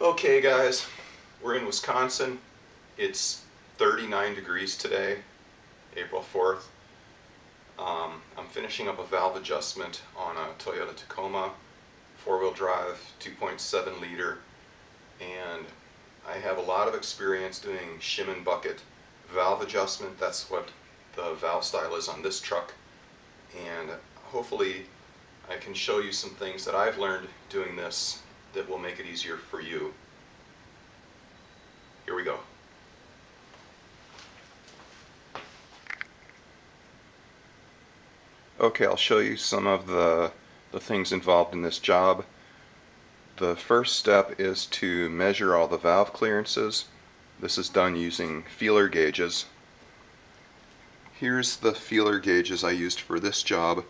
Okay guys, we're in Wisconsin. It's 39 degrees today, April 4th. Um, I'm finishing up a valve adjustment on a Toyota Tacoma four-wheel drive 2.7 liter and I have a lot of experience doing shim and bucket valve adjustment. That's what the valve style is on this truck and hopefully I can show you some things that I've learned doing this that will make it easier for you. Here we go. Okay, I'll show you some of the, the things involved in this job. The first step is to measure all the valve clearances. This is done using feeler gauges. Here's the feeler gauges I used for this job.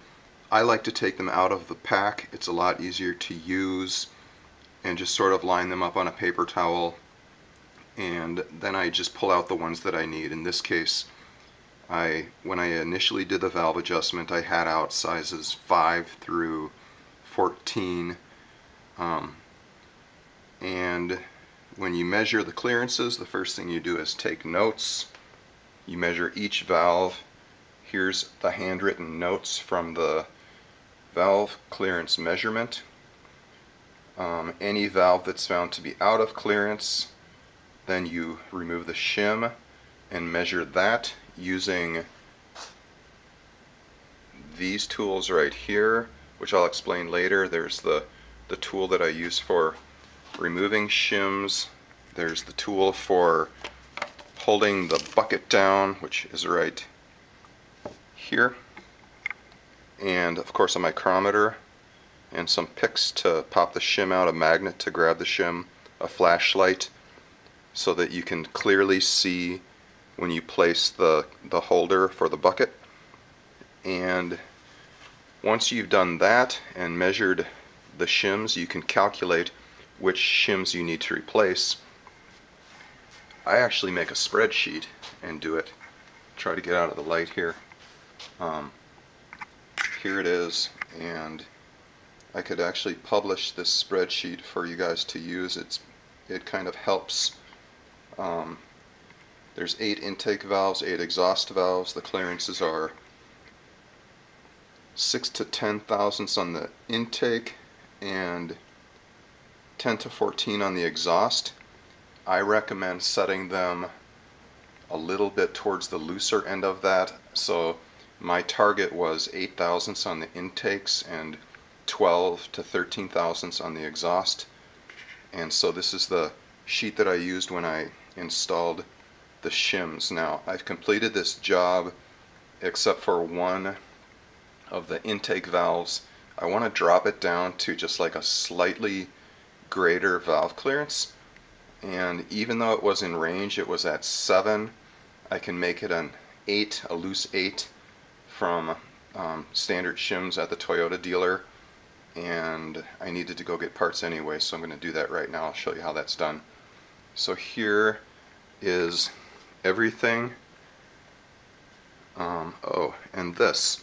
I like to take them out of the pack. It's a lot easier to use and just sort of line them up on a paper towel and then I just pull out the ones that I need. In this case, I when I initially did the valve adjustment, I had out sizes 5 through 14. Um, and when you measure the clearances, the first thing you do is take notes. You measure each valve. Here's the handwritten notes from the valve clearance measurement. Um, any valve that's found to be out of clearance, then you remove the shim and measure that using these tools right here, which I'll explain later. There's the, the tool that I use for removing shims. There's the tool for holding the bucket down, which is right here and of course a micrometer and some picks to pop the shim out, a magnet to grab the shim, a flashlight so that you can clearly see when you place the, the holder for the bucket. And once you've done that and measured the shims, you can calculate which shims you need to replace. I actually make a spreadsheet and do it. Try to get out of the light here. Um, here it is and I could actually publish this spreadsheet for you guys to use. It's it kind of helps. Um, there's eight intake valves, eight exhaust valves. The clearances are six to ten thousandths on the intake and 10 to 14 on the exhaust. I recommend setting them a little bit towards the looser end of that so my target was 8 thousandths on the intakes and 12 to 13 thousandths on the exhaust. And so this is the sheet that I used when I installed the shims. Now I've completed this job except for one of the intake valves. I want to drop it down to just like a slightly greater valve clearance and even though it was in range it was at 7 I can make it an 8, a loose 8 from um, standard shims at the Toyota dealer and I needed to go get parts anyway so I'm going to do that right now. I'll show you how that's done. So here is everything. Um, oh, and this.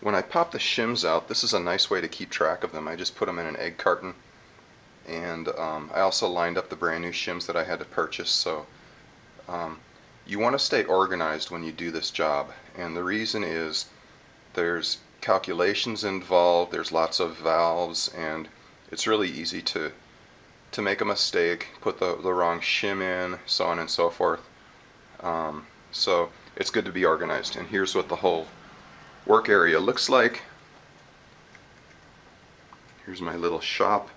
When I pop the shims out, this is a nice way to keep track of them. I just put them in an egg carton and um, I also lined up the brand new shims that I had to purchase so um, you want to stay organized when you do this job and the reason is there's calculations involved there's lots of valves and it's really easy to to make a mistake put the, the wrong shim in so on and so forth. Um, so it's good to be organized and here's what the whole work area looks like. Here's my little shop.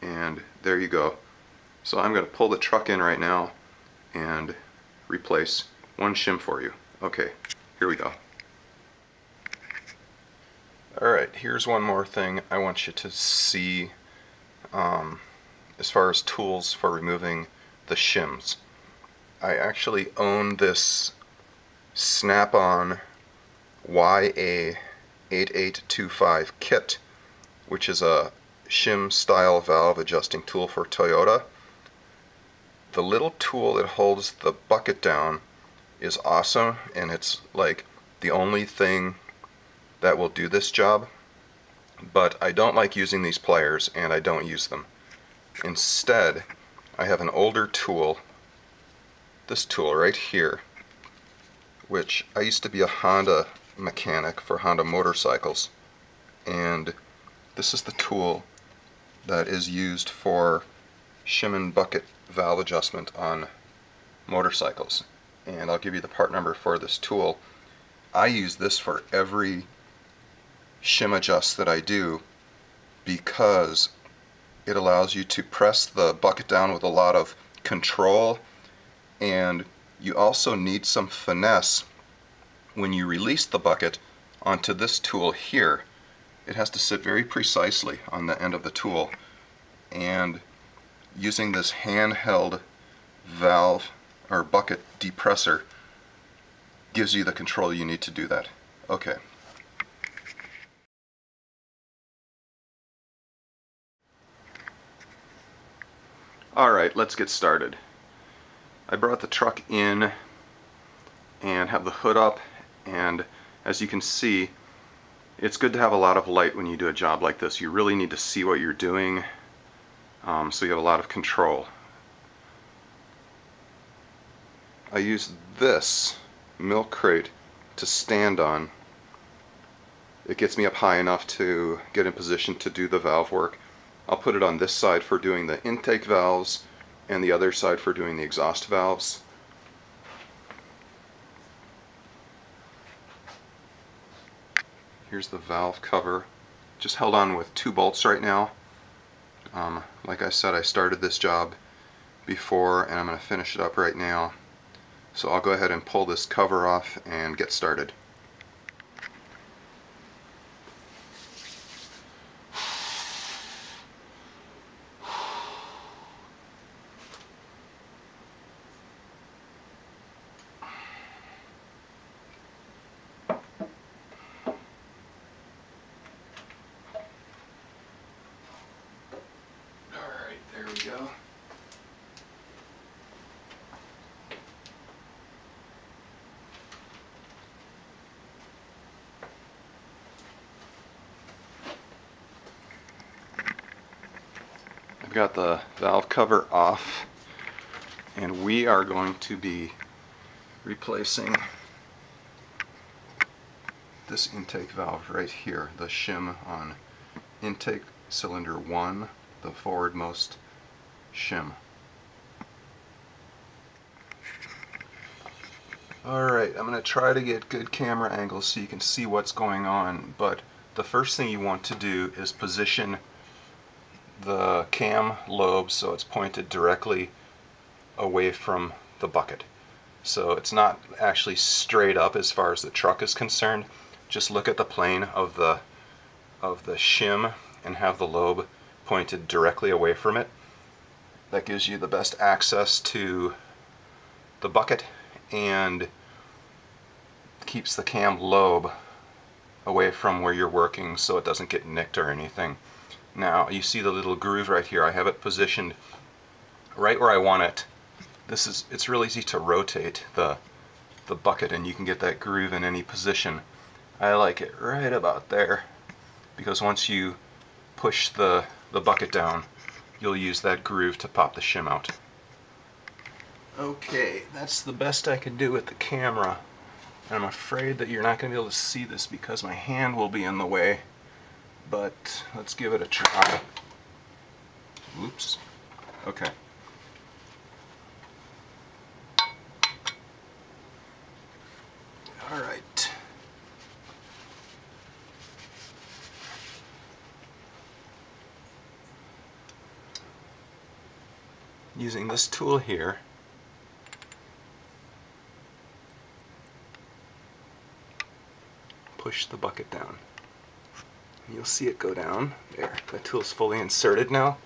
And there you go. So I'm going to pull the truck in right now and replace one shim for you. Okay, here we go. Alright, here's one more thing I want you to see um, as far as tools for removing the shims. I actually own this Snap-on YA8825 kit, which is a shim style valve adjusting tool for Toyota the little tool that holds the bucket down is awesome and it's like the only thing that will do this job but I don't like using these pliers and I don't use them. Instead, I have an older tool, this tool right here, which I used to be a Honda mechanic for Honda motorcycles and this is the tool that is used for shim and bucket valve adjustment on motorcycles and I'll give you the part number for this tool. I use this for every shim adjust that I do because it allows you to press the bucket down with a lot of control and you also need some finesse when you release the bucket onto this tool here. It has to sit very precisely on the end of the tool and using this handheld valve or bucket depressor gives you the control you need to do that. Okay. Alright, let's get started. I brought the truck in and have the hood up and as you can see it's good to have a lot of light when you do a job like this. You really need to see what you're doing um, so you have a lot of control. I use this milk crate to stand on. It gets me up high enough to get in position to do the valve work. I'll put it on this side for doing the intake valves and the other side for doing the exhaust valves. Here's the valve cover. Just held on with two bolts right now. Um, like I said, I started this job before and I'm going to finish it up right now. So I'll go ahead and pull this cover off and get started. Alright, there we go. Got the valve cover off and we are going to be replacing this intake valve right here, the shim on intake cylinder 1, the forwardmost shim. Alright, I'm going to try to get good camera angles so you can see what's going on, but the first thing you want to do is position the cam lobe so it's pointed directly away from the bucket. So it's not actually straight up as far as the truck is concerned. Just look at the plane of the of the shim and have the lobe pointed directly away from it. That gives you the best access to the bucket and keeps the cam lobe away from where you're working so it doesn't get nicked or anything. Now you see the little groove right here. I have it positioned right where I want it. This is it's real easy to rotate the the bucket and you can get that groove in any position. I like it right about there because once you push the the bucket down you'll use that groove to pop the shim out. Okay, that's the best I can do with the camera. And I'm afraid that you're not going to be able to see this because my hand will be in the way but let's give it a try. Oops. Okay. All right. Using this tool here, push the bucket down. You'll see it go down. There, the tool's fully inserted now.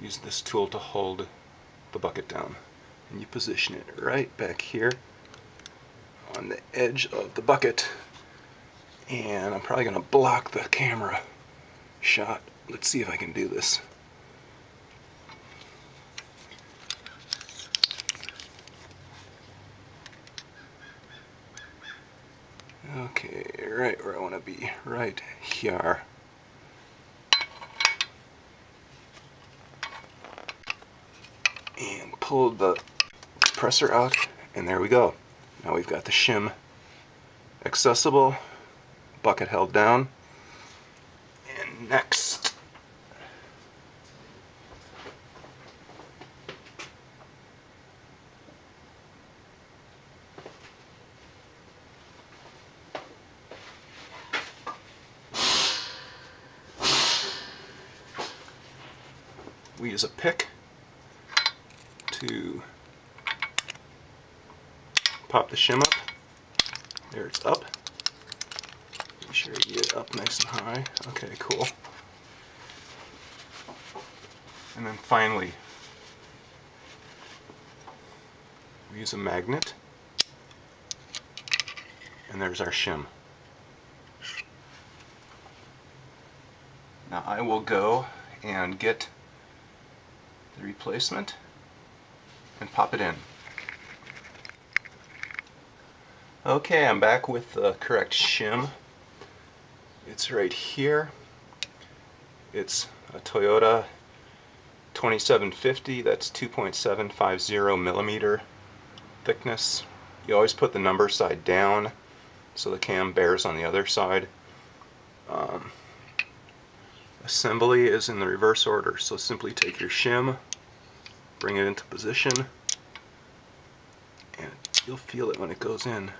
Use this tool to hold the bucket down. And you position it right back here on the edge of the bucket and I'm probably going to block the camera shot. Let's see if I can do this. Okay, right where I want to be, right here. And pull the compressor out, and there we go. Now we've got the shim accessible, bucket held down. And next, we use a pick to pop the shim up. There it's up. Get up nice and high. Okay, cool. And then finally, we use a magnet. And there's our shim. Now I will go and get the replacement and pop it in. Okay, I'm back with the correct shim. It's right here. It's a Toyota 2750, that's 2.750 millimeter thickness. You always put the number side down so the cam bears on the other side. Um, assembly is in the reverse order, so simply take your shim, bring it into position, and you'll feel it when it goes in.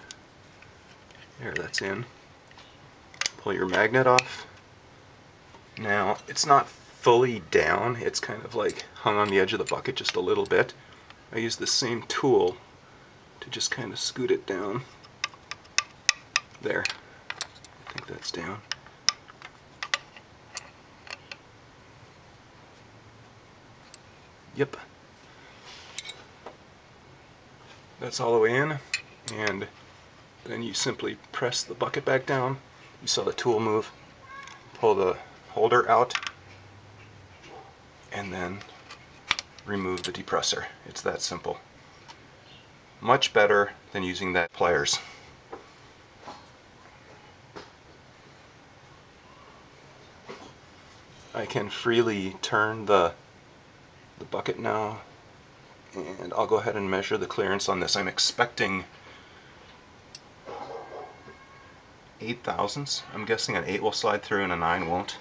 There, that's in. Pull your magnet off. Now, it's not fully down, it's kind of like hung on the edge of the bucket just a little bit. I use the same tool to just kind of scoot it down. There. I think that's down. Yep. That's all the way in and then you simply press the bucket back down. You saw the tool move. Pull the holder out and then remove the depressor. It's that simple. Much better than using that pliers. I can freely turn the, the bucket now and I'll go ahead and measure the clearance on this. I'm expecting 8 thousandths. I'm guessing an 8 will slide through and a 9 won't.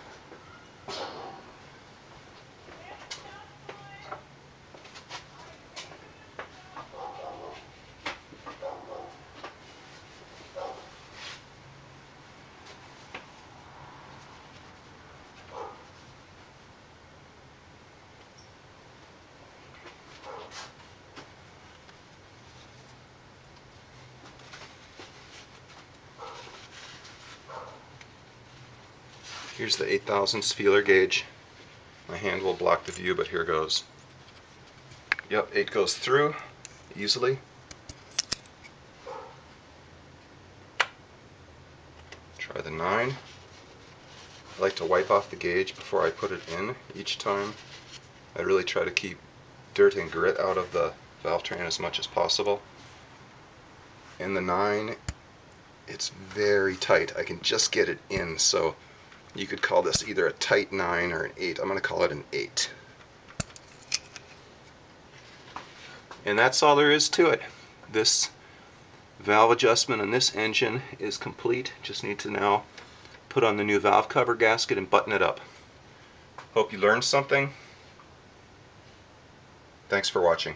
Here's the 8 thousandths feeler gauge. My hand will block the view, but here goes. Yep, 8 goes through easily. Try the 9. I like to wipe off the gauge before I put it in each time. I really try to keep dirt and grit out of the valve train as much as possible. And the 9, it's very tight. I can just get it in, so you could call this either a tight 9 or an 8. I'm going to call it an 8. And that's all there is to it. This valve adjustment on this engine is complete. Just need to now put on the new valve cover gasket and button it up. Hope you learned something. Thanks for watching.